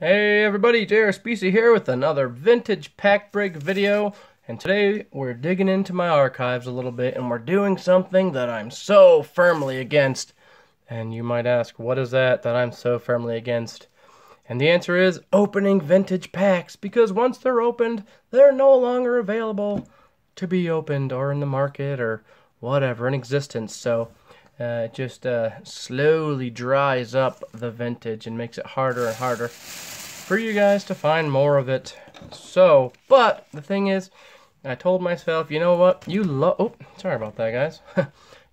Hey everybody, JR here with another vintage pack break video. And today we're digging into my archives a little bit and we're doing something that I'm so firmly against. And you might ask, what is that that I'm so firmly against? And the answer is opening vintage packs because once they're opened, they're no longer available to be opened or in the market or whatever in existence. So uh, it just uh, slowly dries up the vintage and makes it harder and harder for you guys to find more of it. So, but the thing is, I told myself, you know what? You love. Oh, sorry about that, guys.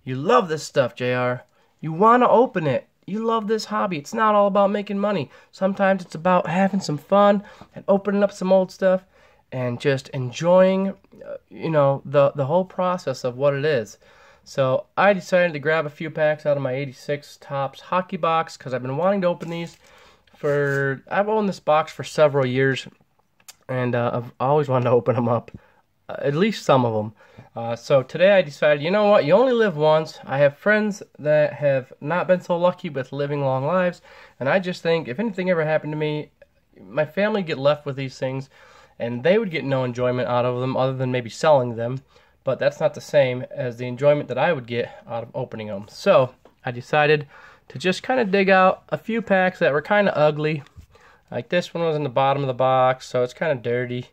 you love this stuff, JR. You want to open it. You love this hobby. It's not all about making money. Sometimes it's about having some fun and opening up some old stuff and just enjoying, uh, you know, the the whole process of what it is. So I decided to grab a few packs out of my 86 Topps hockey box because I've been wanting to open these for, I've owned this box for several years and uh, I've always wanted to open them up, uh, at least some of them. Uh, so today I decided, you know what, you only live once. I have friends that have not been so lucky with living long lives, and I just think if anything ever happened to me, my family get left with these things, and they would get no enjoyment out of them other than maybe selling them but that's not the same as the enjoyment that I would get out of opening them. So I decided to just kind of dig out a few packs that were kind of ugly. Like this one was in the bottom of the box, so it's kind of dirty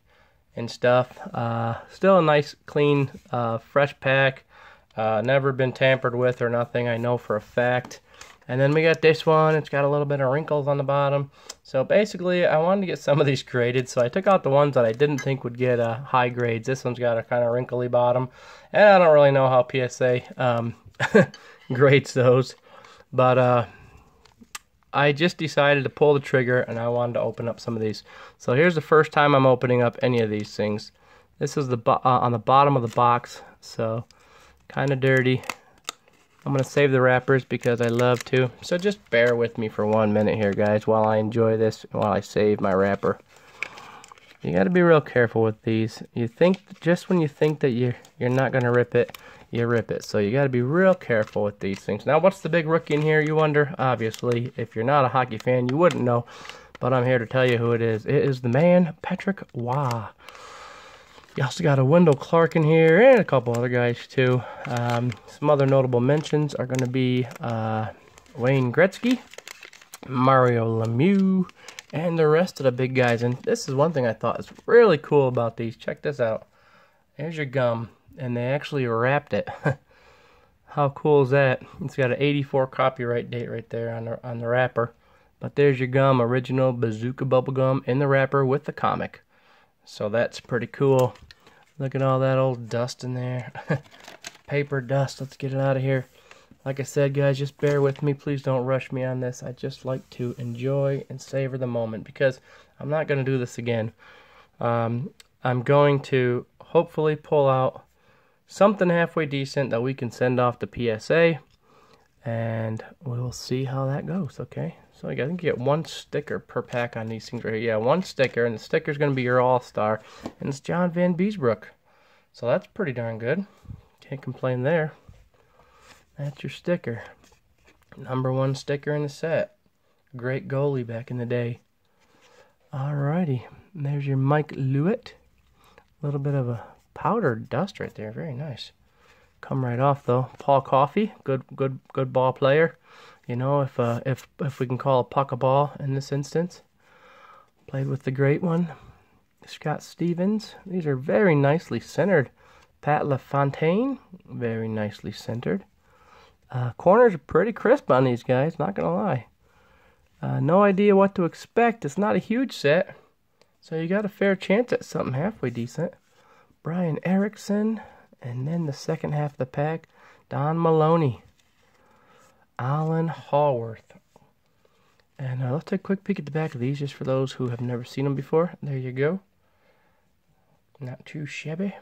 and stuff. Uh, still a nice, clean, uh, fresh pack. Uh, never been tampered with or nothing, I know for a fact. And then we got this one. It's got a little bit of wrinkles on the bottom. So basically, I wanted to get some of these graded. So I took out the ones that I didn't think would get uh, high grades. This one's got a kind of wrinkly bottom. And I don't really know how PSA um, grades those. But uh, I just decided to pull the trigger and I wanted to open up some of these. So here's the first time I'm opening up any of these things. This is the uh, on the bottom of the box. So kind of dirty. I'm going to save the wrappers because I love to. So just bear with me for one minute here, guys, while I enjoy this, while I save my wrapper. You got to be real careful with these. You think, just when you think that you're, you're not going to rip it, you rip it. So you got to be real careful with these things. Now, what's the big rookie in here, you wonder? Obviously, if you're not a hockey fan, you wouldn't know. But I'm here to tell you who it is. It is the man, Patrick Roy. You also got a Wendel Clark in here and a couple other guys too. Um, some other notable mentions are going to be uh, Wayne Gretzky, Mario Lemieux, and the rest of the big guys. And this is one thing I thought is really cool about these. Check this out. There's your gum, and they actually wrapped it. How cool is that? It's got an 84 copyright date right there on the, on the wrapper. But there's your gum, original Bazooka bubblegum in the wrapper with the comic. So that's pretty cool. Look at all that old dust in there. Paper dust. Let's get it out of here. Like I said, guys, just bear with me. Please don't rush me on this. I just like to enjoy and savor the moment because I'm not going to do this again. Um, I'm going to hopefully pull out something halfway decent that we can send off to PSA. And we'll see how that goes, okay? So I think you get one sticker per pack on these things right here. Yeah, one sticker, and the sticker is going to be your all-star. And it's John Vanbiesbrouck. So that's pretty darn good. Can't complain there. That's your sticker. Number one sticker in the set. Great goalie back in the day. Alrighty. And there's your Mike Liut. A little bit of a powder dust right there. Very nice. Come right off though. Paul Coffey, good good good ball player. You know, if uh, if if we can call a puck a ball in this instance. Played with the great one, Scott Stevens. These are very nicely centered. Pat LaFontaine, very nicely centered. Uh, corners are pretty crisp on these guys, not gonna lie. Uh, no idea what to expect. It's not a huge set, so you got a fair chance at something halfway decent. Bryan Erickson, and then the second half of the pack, Don Maloney. Alan Haworth. And uh, let's take a quick peek at the back of these just for those who have never seen them before. There you go. Not too shabby.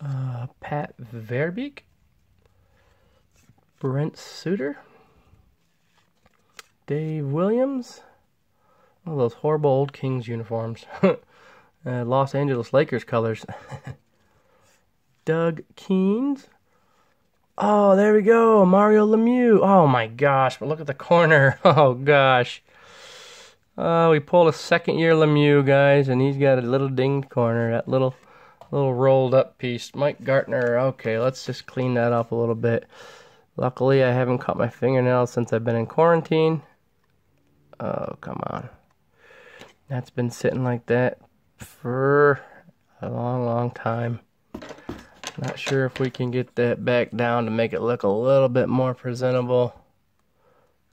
Uh, Pat Verbeek. Brent Sutter. Dave Williams. All those horrible old Kings uniforms. uh, Los Angeles Lakers colors. Doug Keans. Oh, there we go. Mario Lemieux. Oh my gosh, but look at the corner. Oh gosh. Oh, we pulled a second year Lemieux, guys, and he's got a little dinged corner, that little little rolled up piece. Mike Gartner, okay, let's just clean that up a little bit. Luckily, I haven't cut my fingernails since I've been in quarantine. Oh, come on. That's been sitting like that for a long, long time. Not sure if we can get that back down to make it look a little bit more presentable.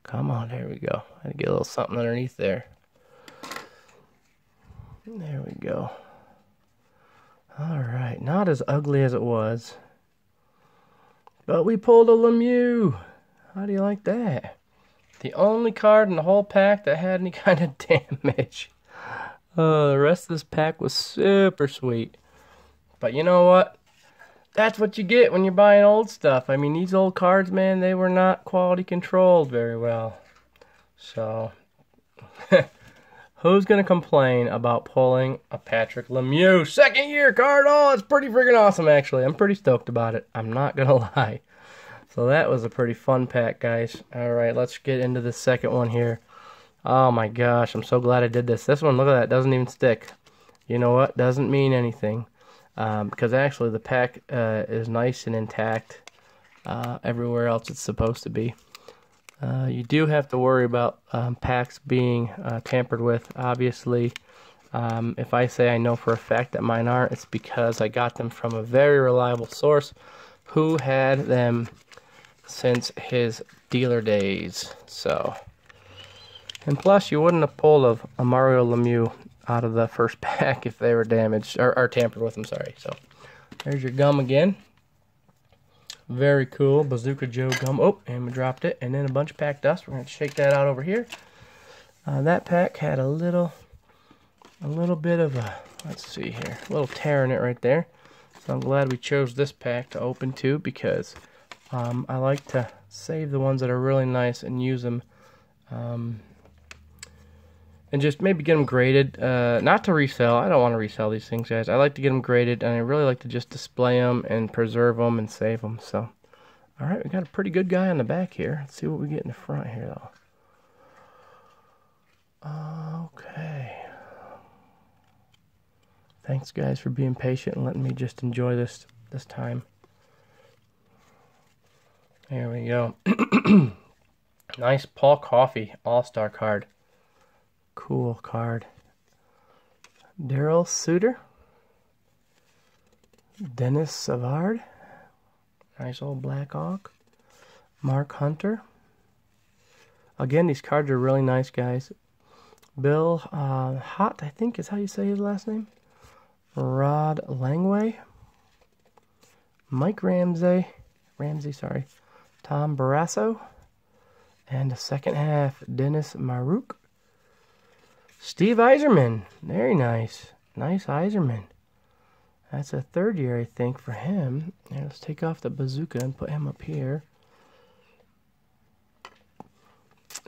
Come on, there we go. I get a little something underneath there. There we go. Alright, not as ugly as it was. But we pulled a Lemieux. How do you like that? The only card in the whole pack that had any kind of damage. Uh, the rest of this pack was super sweet. But you know what? That's what you get when you're buying old stuff. I mean, these old cards, man, they were not quality controlled very well. So, who's going to complain about pulling a Patrick Lemieux second year card? Oh, it's pretty freaking awesome, actually. I'm pretty stoked about it. I'm not going to lie. So that was a pretty fun pack, guys. All right, let's get into the second one here. Oh my gosh, I'm so glad I did this. This one, look at that, doesn't even stick. You know what? Doesn't mean anything. Um, because actually the pack uh, is nice and intact uh, everywhere else it's supposed to be. Uh, you do have to worry about um, packs being uh, tampered with. Obviously, um, if I say I know for a fact that mine aren't, it's because I got them from a very reliable source who had them since his dealer days. So. And plus, you wouldn't have pulled a, a Mario Lemieux out of the first pack if they were damaged, or, or tampered with, I'm sorry. So, there's your gum again. Very cool, Bazooka Joe gum. Oh, and we dropped it. And then a bunch of pack dust. We're going to shake that out over here. Uh, that pack had a little, a little bit of a, let's see here, a little tear in it right there. So I'm glad we chose this pack to open too because um, I like to save the ones that are really nice and use them um, and just maybe get them graded. Uh, not to resell. I don't want to resell these things, guys. I like to get them graded, and I really like to just display them and preserve them and save them. So, all right, we got a pretty good guy on the back here. Let's see what we get in the front here, though. Okay. Thanks, guys, for being patient and letting me just enjoy this this time. There we go. nice Paul Coffey All-Star card. Cool card. Darryl Sutter. Denis Savard. Nice old Black Hawk. Mark Hunter. Again, these cards are really nice, guys. Bill uh, Hot, I think is how you say his last name. Rod Langway. Mike Ramsey. Ramsey, sorry. Tom Barrasso. And the second half, Dennis Maruk. Steve Yzerman. Very nice. Nice Yzerman. That's a third year, I think, for him. let's take off the bazooka and put him up here.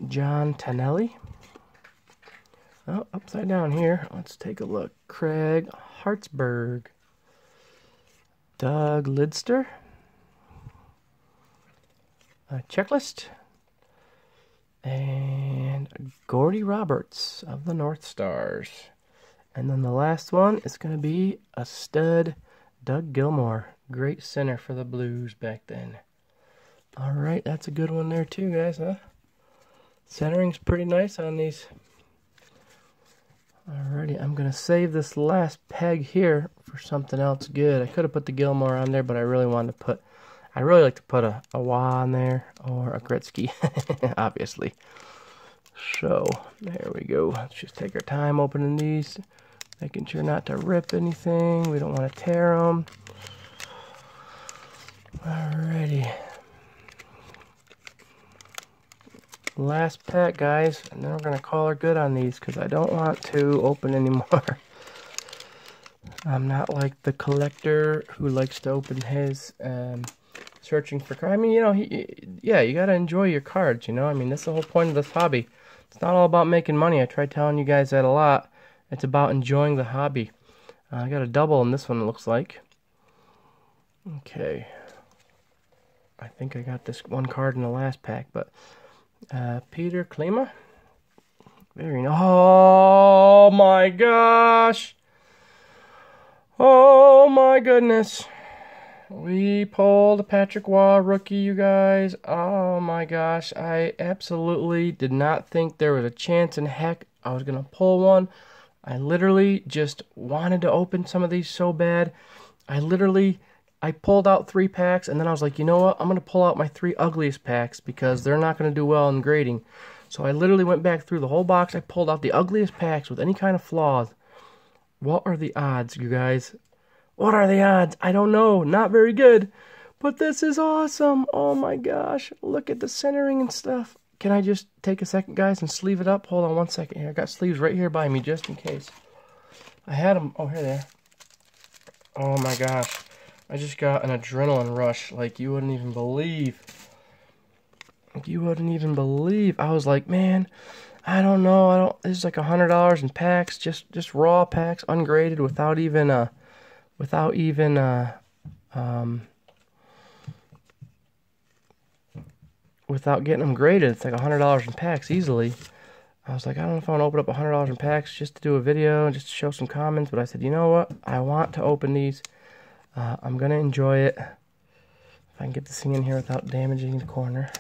John Tonelli. Oh, upside down here. Let's take a look. Craig Hartsburg. Doug Lidster. A checklist. And Gordie Roberts of the North Stars. And then the last one is going to be a stud, Doug Gilmour. Great center for the Blues back then. All right, that's a good one there too, guys, huh? Centering's pretty nice on these. Alrighty, I'm going to save this last peg here for something else good. I could have put the Gilmore on there, but I really wanted to put I really like to put a, a Roy on there or a Gretzky, obviously. So, there we go. Let's just take our time opening these, making sure not to rip anything. We don't want to tear them. Alrighty. Last pack, guys, and then we're going to call her good on these because I don't want to open anymore. I'm not like the collector who likes to open his um, searching for cards. I mean, you know, he, yeah, you gotta enjoy your cards, you know? I mean, that's the whole point of this hobby. It's not all about making money. I try telling you guys that a lot. It's about enjoying the hobby. Uh, I got a double in this one, it looks like. Okay. I think I got this one card in the last pack, but uh, Peter Klima. Very Oh my gosh. Oh my goodness. We pulled a Patrick Roy rookie, you guys. Oh my gosh. I absolutely did not think there was a chance in heck I was going to pull one. I literally just wanted to open some of these so bad. I literally I pulled out three packs and then I was like, you know what? I'm going to pull out my three ugliest packs because they're not going to do well in grading. So I literally went back through the whole box. I pulled out the ugliest packs with any kind of flaws. What are the odds, you guys? What are the odds? I don't know. Not very good. But this is awesome. Oh my gosh. Look at the centering and stuff. Can I just take a second, guys, and sleeve it up? Hold on one second here. I got sleeves right here by me just in case. I had them. Oh, here they are. Oh my gosh. I just got an adrenaline rush like you wouldn't even believe. You wouldn't even believe. I was like, man, I don't know. I don't. This is like a hundred dollars in packs, just just raw packs, ungraded, without even uh without even uh, um, without getting them graded. It's like a hundred dollars in packs easily. I was like, I don't know if I want to open up a hundred dollars in packs just to do a video and just to show some comments. But I said, you know what? I want to open these. Uh, I'm gonna enjoy it. If I can get this thing in here without damaging the corner.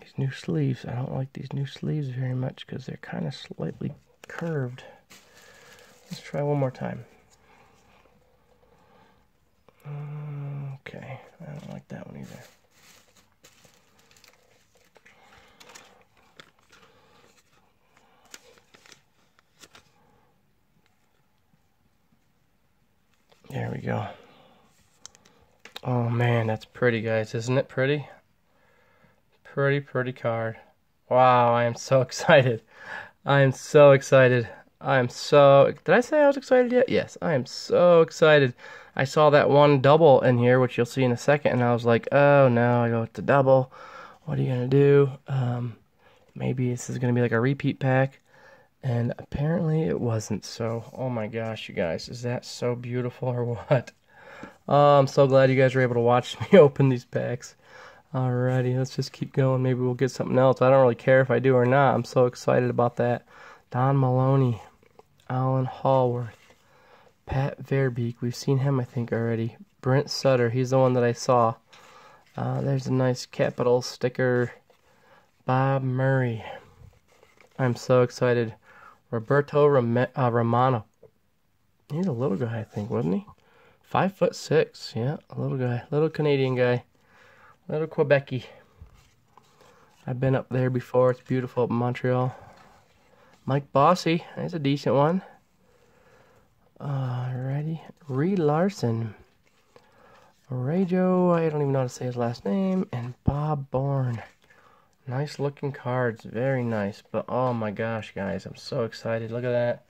These new sleeves. I don't like these new sleeves very much because they're kind of slightly curved. Let's try one more time. Okay, I don't like that one either. There we go. Oh man, that's pretty guys, isn't it pretty? Pretty, pretty card. Wow, I am so excited. I am so excited. I am so. Did I say I was excited yet? Yes, I am so excited. I saw that one double in here, which you'll see in a second, and I was like, oh no, I go, it's a double. What are you going to do? Um, maybe this is going to be like a repeat pack. And apparently it wasn't. So, oh my gosh, you guys, is that so beautiful or what? Oh, I'm so glad you guys were able to watch me open these packs. Alrighty, let's just keep going. Maybe we'll get something else. I don't really care if I do or not. I'm so excited about that. Don Maloney, Alan Haworth, Pat Verbeek. We've seen him, I think, already. Brent Sutter, he's the one that I saw. Uh, there's a nice capital sticker. Bob Murray. I'm so excited. Roberto Ram- uh, Romano. He's a little guy, I think, wasn't he? Five foot six. Yeah, a little guy. Little Canadian guy. Little Quebecy. I've been up there before. It's beautiful up in Montreal. Mike Bossy. That's a decent one. Alrighty. Reed Larson. Rajo, I don't even know how to say his last name. And Bob Bourne. Nice looking cards. Very nice. But oh my gosh, guys. I'm so excited. Look at that.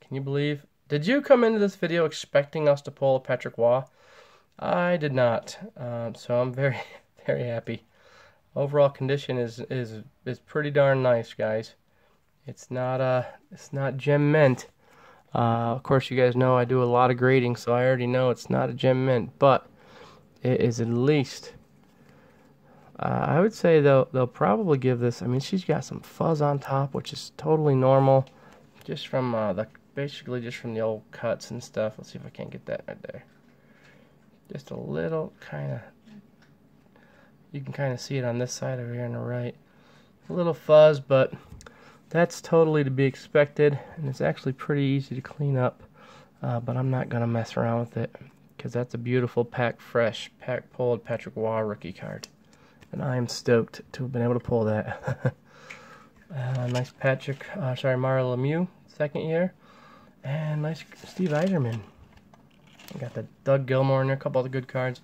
Can you believe? Did you come into this video expecting us to pull a Patrick Roy? I did not. Um, so I'm very very happy. Overall condition is is is pretty darn nice, guys. It's not uh it's not gem mint. Uh, of course, you guys know I do a lot of grading, so I already know it's not a gem mint, but it is at least. Uh, I would say they'll they'll probably give this. I mean, she's got some fuzz on top, which is totally normal, just from uh, the basically just from the old cuts and stuff. Let's see if I can't get that right there. Just a little kind of you can kind of see it on this side over here on the right. A little fuzz, but that's totally to be expected, and it's actually pretty easy to clean up. Uh, but I'm not going to mess around with it because that's a beautiful pack fresh, pack pulled Patrick Roy rookie card. And I am stoked to have been able to pull that. uh, nice Patrick, uh, sorry, Mario Lemieux, second year. And nice Steve Yzerman. Got the Doug Gilmour in there, a couple other good cards.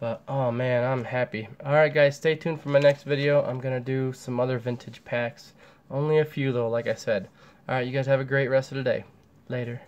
But, oh man, I'm happy. Alright guys, stay tuned for my next video. I'm going to do some other vintage packs. Only a few though, like I said. Alright, you guys have a great rest of the day. Later.